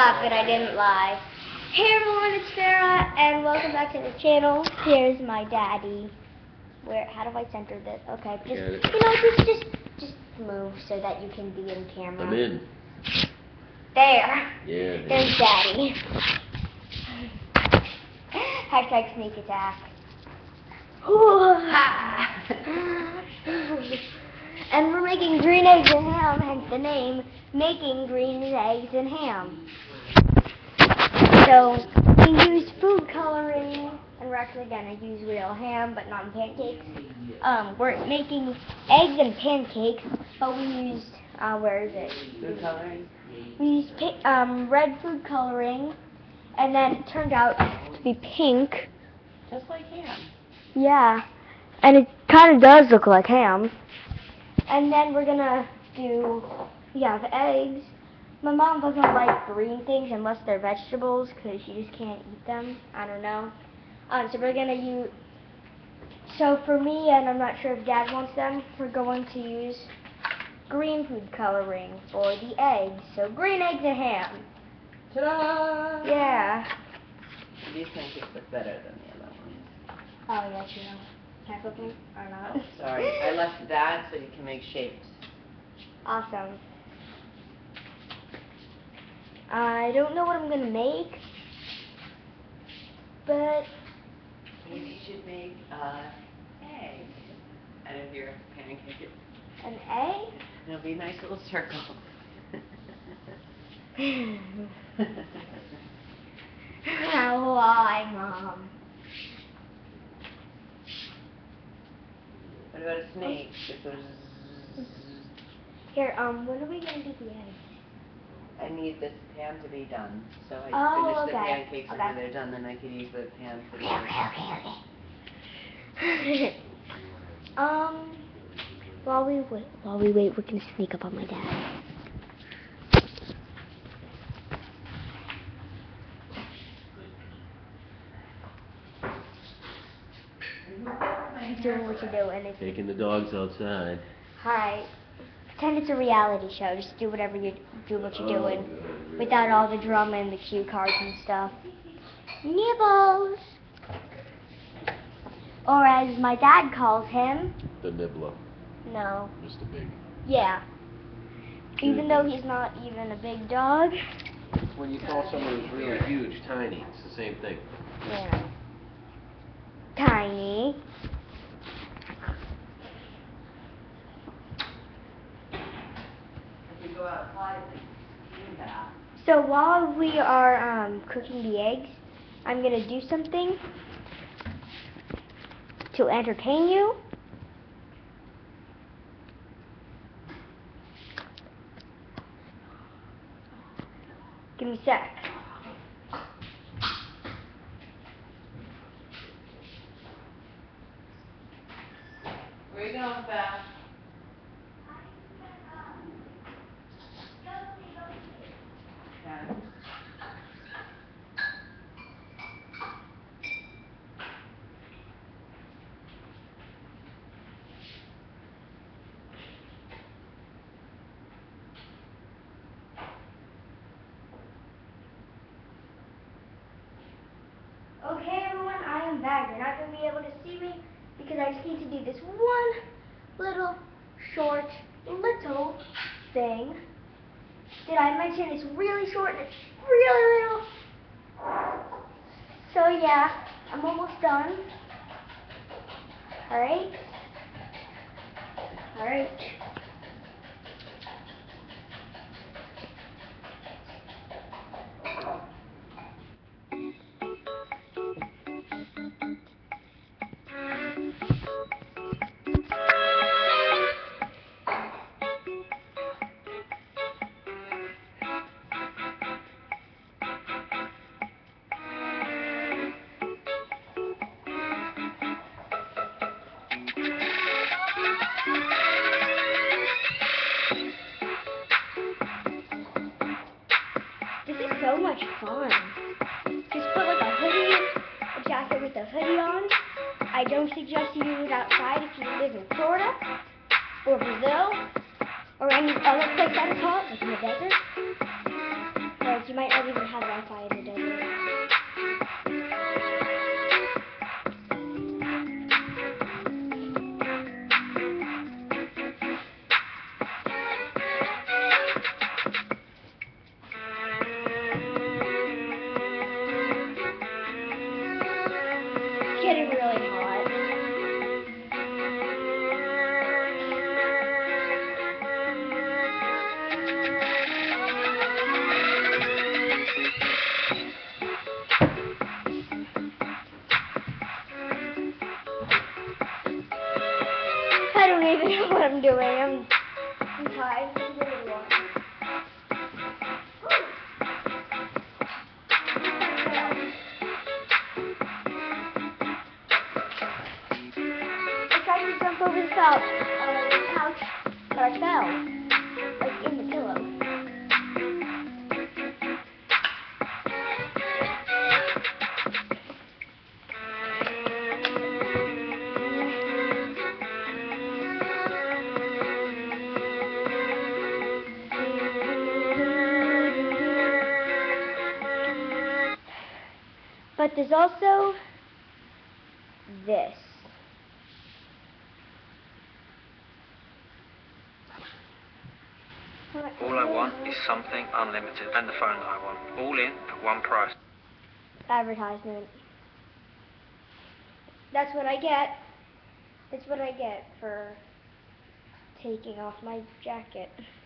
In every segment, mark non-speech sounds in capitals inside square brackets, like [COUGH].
but I didn't lie. Hey everyone, it's Farah, and welcome back to the channel. Here's my daddy. Where? How do I center this? Okay, just you know, just just just move so that you can be in camera. I'm in. There. Yeah. There's daddy. [LAUGHS] Hashtag sneak attack. [LAUGHS] and we're making green eggs and ham, hence the name, making green eggs and ham. So, we used food coloring, and we're actually gonna use real ham, but not in pancakes. Um, we're making eggs and pancakes, but we used, uh, where is it? Food coloring? We used um, red food coloring, and then it turned out to be pink. Just like ham. Yeah, and it kind of does look like ham. And then we're gonna do, we have eggs. My mom doesn't like green things unless they're vegetables because she just can't eat them. I don't know. Um, so we're gonna use, so for me, and I'm not sure if Dad wants them, we're going to use green food coloring for the eggs. So green eggs and ham. Ta-da! Yeah. These pancakes look better than the other ones. Oh, yeah, you know. Can I flip them or not? Sorry, I left that so you can make shapes. Awesome. I don't know what I'm gonna make, but Maybe you should make uh, egg out of your pancake. an egg? It'll be a nice little circle. Why, Mom? what about a snake Here, um, when are we gonna do the eggs? I need this pan to be done, so I Oh, finish the okay, pancakes and okay. when they're done, then I can use the pan for the okay, okay. [LAUGHS] um, while we wait, while we wait, we're gonna sneak up on my dad. Doing what you're doing. It's Taking the dogs outside. Hi. Pretend it's a reality show. Just do whatever you do what you're oh, doing without all the drama and the cue cards and stuff. Nibbles. Or as my dad calls him, The nibbler, no. Mr. Big. Yeah. Even though he's not even a big dog. When you call someone who's really huge, tiny, it's the same thing. Yeah. Tiny. If you go that. So while we are um, cooking the eggs, I'm going to do something to entertain you. Give me a sec. Where you going, Beth? Yeah. Okay, back. You're not going to be able to see me because I just need to do this one little short little thing. Did I mention it's really short and it's really little? So yeah, I'm almost done. Alright? Alright. I don't suggest you do it outside if you live in Florida or Brazil or any other place that is hot, like in the desert. It's You might not even have Wi-Fi in the desert. Even [LAUGHS] know what I'm doing. I'm, tired. I tried to jump over the couch, uh, the couch, but I fell, But there's also this. All I want is something unlimited and the phone that I want. All in at one price. advertisement. That's what I get. That's what I get for taking off my jacket. [LAUGHS]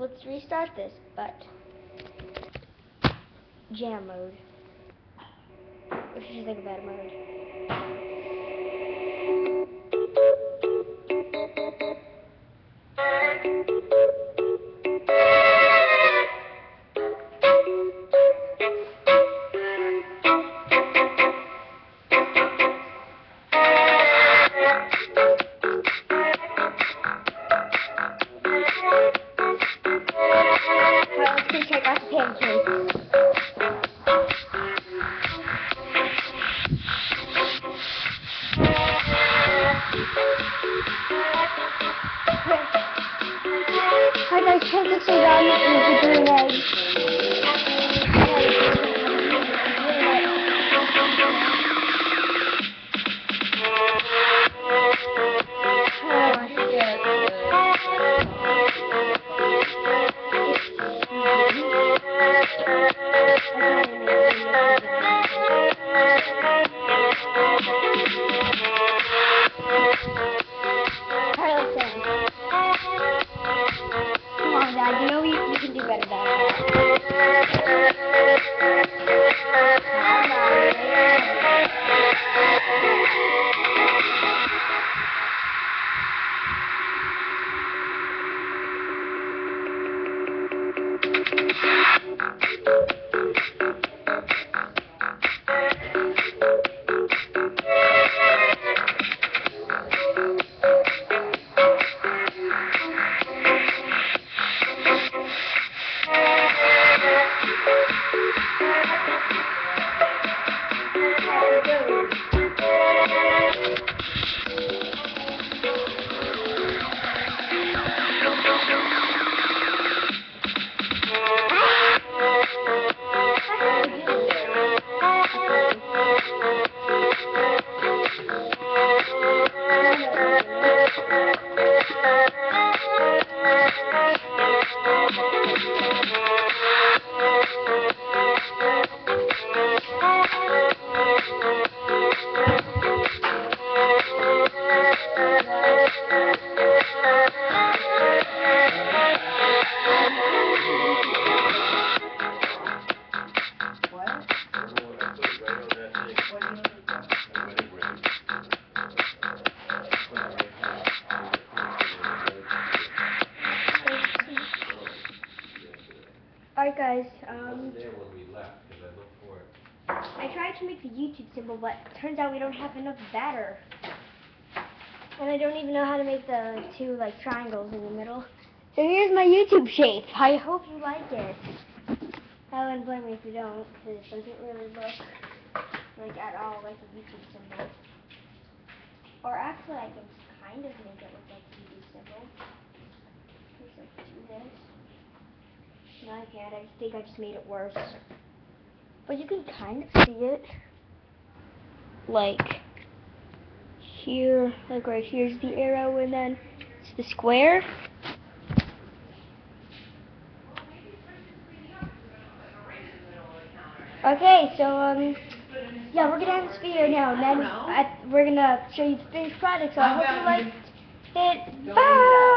Let's restart this, but jam mode. What should you think of that mode? Alright, Hi guys, pancakes are done with the green eggs. Alright guys, um, wasn't there when we left, because I looked for it. I tried to make the YouTube symbol, but turns out we don't have enough batter. And I don't even know how to make the two like triangles in the middle. So here's my YouTube shape. I hope you like it. I wouldn't blame me if you don't, because it doesn't really look like at all like a YouTube symbol. Or actually, I can kind of make it look like a YouTube symbol. Just do this. No, I. I think I just made it worse. But you can kind of see it. Like here, like right here's the arrow and then it's the square. Okay, so um yeah, we're gonna end this video now and then I, we're gonna show you the finished product, so I hope you liked it. Bye!